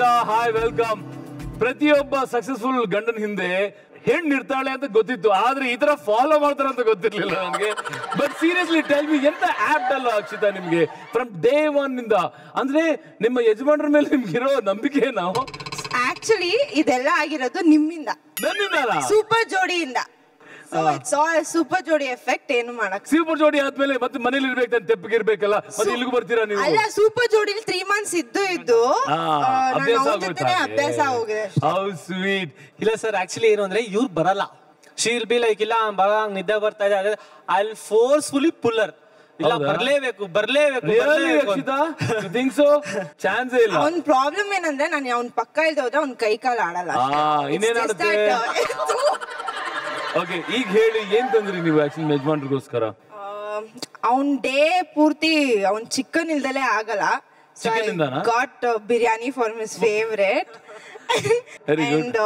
Akshita hi welcome ಪ್ರತಿಯೊಬ್ಬ successful ಗಂಡನ ಹಿಂದೆ ಹೆಣ್ಣು ಇರ್ತಾಳೆ ಅಂತ ಗೊತ್ತಿತ್ತು. ಆದ್ರೆ ಈ ತರ ಫಾಲೋ ಮಾಡ್ತಾರೆ ಅಂತ ಗೊತ್ತಿರ್ಲಿಲ್ಲ ನನಗೆ. ಬಟ್ ಸೀರಿಯಸ್ಲಿ ಟೆಲ್ ಮಿ ಎಂತ ಆಪ್ಟ್ ಅಲ್ಲ ಅಕ್ಷಿತ ನಿಮ್ಗೆ? ಫ್ರಮ್ ಡೇ ಒನ್ ಇಂದ ಅಂದ್ರೆ ನಿಮ್ಮ ಯಜಮಾನರ ಮೇಲೆ ನಿಮ್ಗೆ ಇರೋ ನಂಬಿಕೆ ನಾವು ಆಕ್ಚುಲಿ ಇದೆಲ್ಲ ಆಗಿರೋದು ನಿಮ್ಮಿಂದ. ನನ್ನಿಂದ ಸೂಪರ್ ಜೋಡಿಯಿಂದ. ಸೊ ಇಟ್ಸ್ ಆಲ್ ಸೂಪರ್ ಜೋಡಿ ಎಫೆಕ್ಟ್ ಏನು ಮಾಡಕ್ ಸೂಪರ್ ಜೋಡಿ ಆದ್ಮೇಲೆ ಮತ್ತೆ ಮನೇಲಿ ಇರ್ಬೇಕು ಅಂತ ತೆಪ್ಪಿಗೆ ಇರ್ಬೇಕಲ್ಲ ಮತ್ತೆ ಇಲ್ಲಿಗೂ ಬರ್ತೀರಾ ನೀವು? ಅಲ್ಲ ಸೂಪರ್ ಜೋಡಿಲಿ ತ್ರೀ ಮಂತ್ಸ್ ಇದ್ದು ಇದ್ದು ಅಭ್ಯಾಸ ಹೋಗಿದೆ ಹೌ ಸ್ವೀಟ್ ಇಲ್ಲ ಸರ್ ಆಕ್ಚುಲಿ ಏನು ಅಂದ್ರೆ ಇವ್ರು ಬರಲ್ಲ. ಶೀಲ್ ಬಿ ಲೈಕ್ ಇಲ್ಲ ಬರ ನಿದ್ದೆ ಬರ್ತಾ ಇದೆ. ಅದೇ ಐ ಫೋರ್ಸ್ಫುಲಿ ಪುಲ್ಲರ್ ಇಲ್ಲ? ಬರ್ಲೇಬೇಕು ಬರ್ಲೇಬೇಕು ಥಿಂಕ್ ಸೊ ಚಾನ್ಸೇ ಇಲ್ಲ. ಅವ್ನ್ ಪ್ರಾಬ್ಲಮ್ ಏನಂದ್ರೆ ನಾನು ಅವ್ನ್ ಪಕ್ಕ ಇಲ್ದೆ ಹೋದ್ರೆ ಅವ್ನ್ ಕೈ ಕಾಲು ಆಡಲ್ಲ ಆ, ಇನ್ನೇನ್ ಆಡುತ್ತೆ? ಓಕೆ ಈಗ ಹೇಳಿ ಏನ್ ತಂದ್ರಿ ನೀವು ಆಕ್ಚುಲಿ ಯಜಮಾನ್ರಿಗೋಸ್ಕರ? ಅವ್ನ್ ಡೇ ಪೂರ್ತಿ ಅವ್ನ್ ಚಿಕನ್ ಇಲ್ದಲೇ ಆಗಲ್ಲ? Got biryani for miss favourite Very good. And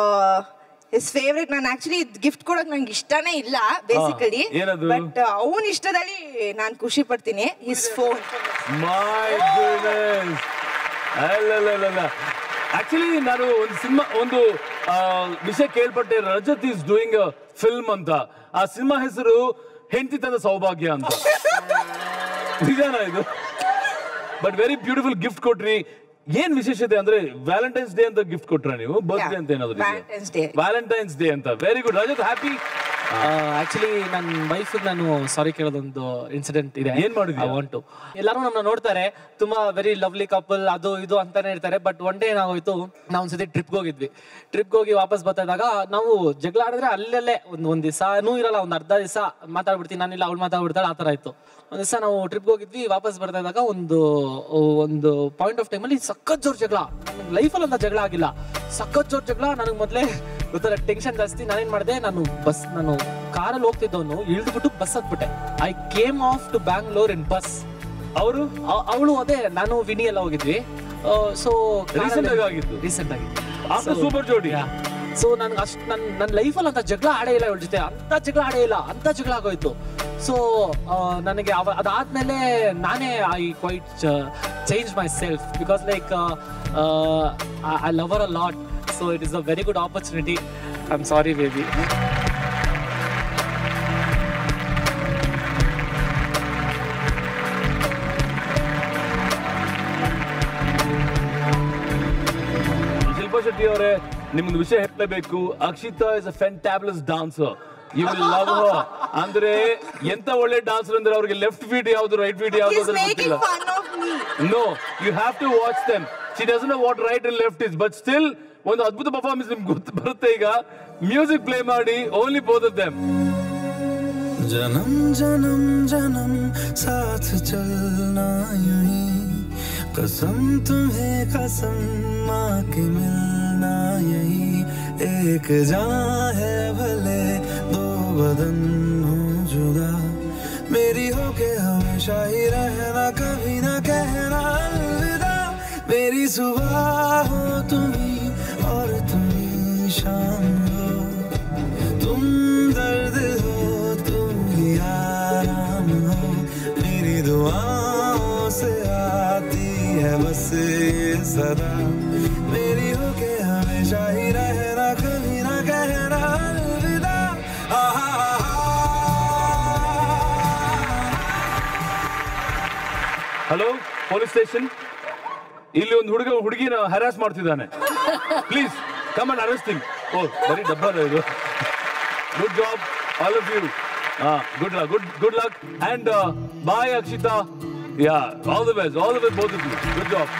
his favourite ನಾನು ಆಕ್ಚುಲಿ ಗಿಫ್ಟ್ ಕೊಡಕ್ ನಂಗೆ ಇಷ್ಟನೇ ಇಲ್ಲ ಬೇಸಿಕಲಿ ಏನದು? ಬಟ್ ಅವನ ಇಷ್ಟದಲ್ಲಿ ನಾನು ಖುಷಿ ಪಡ್ತೀನಿ ಹಿಸ್ ಫೋನ್ ಮೈ ಗುಡ್ನೆಸ್ ಅಲ್ಲಲ್ಲ ಆಕ್ಚುಲಿ ನಾನು ಒಂದು ಸಿನಿಮಾ ಒಂದು ವಿಷಯ ಕೇಳ್ಪಟ್ಟೆ. ರಜತ್ ಈಸ್ ಡೂಯಿಂಗ್ ಫಿಲ್ಮ್ ಅಂತ. ಆ ಸಿನಿಮಾ ಹೆಸರು ಹೆಂಡತಿ ತಂದ ಸೌಭಾಗ್ಯ ಅಂತ. ನಿಜಾನ ಇದು? ಬಟ್ ವೆರಿ ಬ್ಯೂಟಿಫುಲ್ ಗಿಫ್ಟ್ ಕೊಟ್ರಿ. ಏನ್ ವಿಶೇಷತೆ ಅಂದ್ರೆ ವ್ಯಾಲೆಂಟೈನ್ಸ್ ಡೇ ಅಂತ ಗಿಫ್ಟ್ ಕೊಟ್ರ ನೀವು? ಬರ್ತ್ಡೇ ಅಂತ ಏನಾದ್ರು ವ್ಯಾಲೆಂಟೈನ್ಸ್ ಡೇ ಅಂತ. Very good Rajat happy actually ನನ್ನ ವೈಫ್ ನಾನು ಸಾರಿ ಕೇಳೋದೊಂದು ಇನ್ಸಿಡೆಂಟ್ ಇದೆ. ಏನ್ ಮಾಡಿದ್ವಿ ವಾಂಟು ಎಲ್ಲರೂ ನಮ್ಮನ್ನ ನೋಡ್ತಾರೆ. ತುಂಬಾ ವೆರಿ ಲವ್ಲಿ ಕಪಲ್ ಅದು ಇದು ಅಂತಾನೆ ಇರ್ತಾರೆ ಬಟ್ ಒನ್ ಡೇ ಏನಾಗೋಯ್ತು ನಾವು ಒಂದ್ಸತಿ ಟ್ರಿಪ್ಗೆ ಹೋಗಿದ್ವಿ. ಟ್ರಿಪ್ ಹೋಗಿ ವಾಪಸ್ ಬರ್ತಾ ಇದ್ದಾಗ ನಾವು ಜಗಳ ಆಡಿದ್ರೆ ಅಲ್ಲಲ್ಲೇ ಒಂದು ಒಂದ್ ದಿವಸನೂ ಇರಲ್ಲ ಒಂದು ಅರ್ಧ ದಿವಸ ಮಾತಾಡ್ಬಿಡ್ತೀನಿ ನಾನಿಲ್ಲ ಅವ್ಳು ಮಾತಾಡ್ಬಿಡ್ತಾಳೆ ಆ ಥರ ಇತ್ತು. ಒಂದ್ ದಿವಸ ನಾವು ಟ್ರಿಪ್ಗೆ ಹೋಗಿದ್ವಿ ವಾಪಸ್ ಬರ್ತಾ ಇದ್ದಾಗ ಒಂದು ಒಂದು ಪಾಯಿಂಟ್ ಆಫ್ ಟೈಮಲ್ಲಿ ಸಖತ್ ಜೋರ್ ಜಗಳ. ಲೈಫ್ ಲೈಫಲ್ಲಿ ಅಂತ ಜಗಳ ಆಗಿಲ್ಲ. ಸಖತ್ ಜೋರ್ ಜಗಳ ನನಗೆ ಮೊದಲೇ ಗೊತ್ತಲ್ಲ ಟೆನ್ಷನ್ ಜಾಸ್ತಿ. ನಾನೇನ್ ಮಾಡಿದೆ ನಾನು ಬಸ್ ನಾನು ಕಾರಲ್ಲಿ ಹೋಗ್ತಿದ್ದವನು ಇಳಿದ್ಬಿಟ್ಟು bus ಹತ್ಬಿಟ್ಟೆ. I came off to Bangalore in bus ಅವರು ಅವಳು ಅದೇ ನಾನು ವಿನಿ ಎಲ್ಲ ಹೋಗಿದ್ವಿ. ಸೊ ರೀಸೆಂಟ್ ಆಗಿ ಆಗಿದ್ದು? ರೀಸೆಂಟ್ ಆಗಿ. ಸೂಪರ್ ಜೋಡಿ? ಸೊ ನನ್ಗೆ ಅಷ್ಟು ನನ್ನ ನನ್ನ ಲೈಫಲ್ಲಿ ಅಂತ ಜಗಳ ಆಡೇ ಇಲ್ಲ ಇವಳ ಜೊತೆ. ಅಂತ ಜಗಳ ಆಡೇ ಇಲ್ಲ ಅಂತ ಜಗಳ ಆಗೋಯ್ತು. ಸೊ ನನಗೆ ಅವ ಅದಾದ್ಮೇಲೆ ನಾನೇ I quite change myself because like I lover a lot so it is a very good opportunity I sorry, baby. Shetty ಅವರೇ ನಿಮ್ಗೆ ವಿಷಯ ಹೇಳಬೇಕು Akshita is a fantabulous dancer you will love ಅಂದ್ರೆ ಎಂತ ಒಳ್ಳೆ ಡಾನ್ಸರ್ ಅಂದ್ರೆ ಅವ್ರಿಗೆ ಲೆಫ್ಟ್ ಫೀಟ್ ಯಾವ್ದು ರೈಟ್ ಫೀಟ್ ಯಾವ್ದು ಗೊತ್ತಿಲ್ಲ. No you have to watch them she does know what right and left is but still ಒಂದು ಅದ್ಭುತ ಪರ್ಫಾರ್ಮೆನ್ಸ್ ನಿಮ್ಗೆ ಗೊತ್ತು ಬರುತ್ತೆ ಈಗ ಮ್ಯೂಸಿಕ್ ಪ್ಲೇ ಮಾಡಿ ಓನ್ಲಿ ಬೋತ್ ಆಫ್ ದೆಮ್ जन्म जन्म जन्म साथ चलना यूं ही कसम तुम्हें कसम माँ के मिलना यही एक जान है भले दो बदन हो जुदा मेरी हो के हमेशा ही रहना कभी ना कहना अलविदा मेरी सुबह हो तुम्ही और तुम्ही शाम हो तुम दर्द हो तुम ही आराम हो मेरी दुआओं से आती है बस ये सदा मेरी हो के हमेशा ही रहना कभी ना कहना अलविदा आहा, ಹಲೋ ಪೊಲೀಸ್ ಸ್ಟೇಷನ್ ಇಲ್ಲಿ ಒಂದು ಹುಡುಗ ಹುಡುಗಿನ ಹರಾಸ್ ಮಾಡ್ತಿದ್ದಾನೆ please come and arresting oh ಬರೀ ಡಬ್ಬ ಇದು good job all of you ಹಾ good luck good good luck and bye Akshita yeah all the best all the best both of you good job